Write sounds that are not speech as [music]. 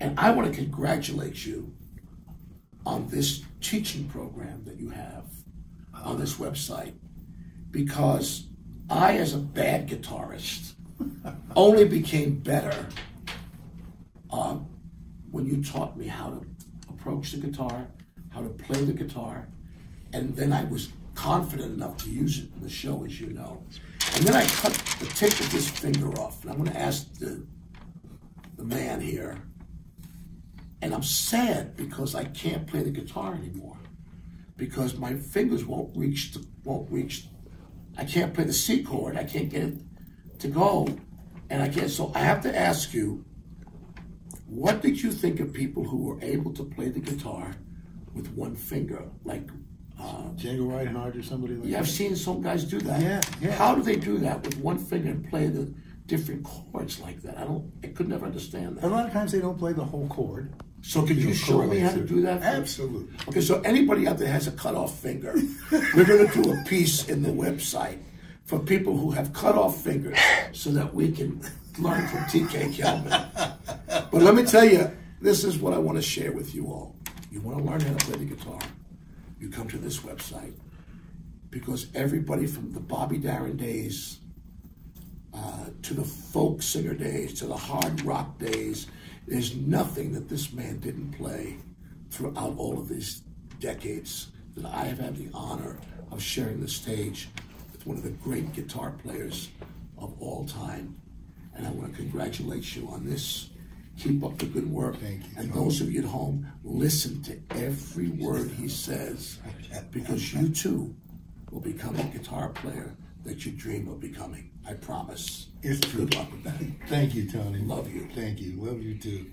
And I want to congratulate you on this teaching program that you have on this website because I, as a bad guitarist, [laughs] only became better uh, when you taught me how to approach the guitar, how to play the guitar, and then I was confident enough to use it in the show, as you know. And then I cut the tip of this finger off, and I'm going to ask the the man here, and I'm sad because I can't play the guitar anymore because my fingers won't reach the, won't reach. I can't play the C chord. I can't get it to go, and I can't. So I have to ask you, what did you think of people who were able to play the guitar with one finger, like? Uh, Django Reinhardt or somebody like yeah, I've seen some guys do that. Yeah, yeah. How do they do that with one finger and play the different chords like that? I don't. I could never understand that. A lot of times they don't play the whole chord. So can you show me how to do that? Absolutely. Okay, so anybody out there has a cut off finger, we're going to do a piece in the website for people who have cut off fingers so that we can learn from TK Kellman. But let me tell you, this is what I want to share with you all. You want to learn how to play the guitar, you come to this website because everybody from the Bobby Darin days uh, to the folk singer days to the hard rock days, there's nothing that this man didn't play throughout all of these decades that I have had the honor of sharing the stage with one of the great guitar players of all time. And I want to congratulate you on this. Keep up the good work. Thank you, And those of you at home, listen to every word he says [laughs] because you too will become a guitar player that you dream of becoming. I promise. It's true. Good luck with that. Thank you, Tony. Love you. Thank you. Love you too.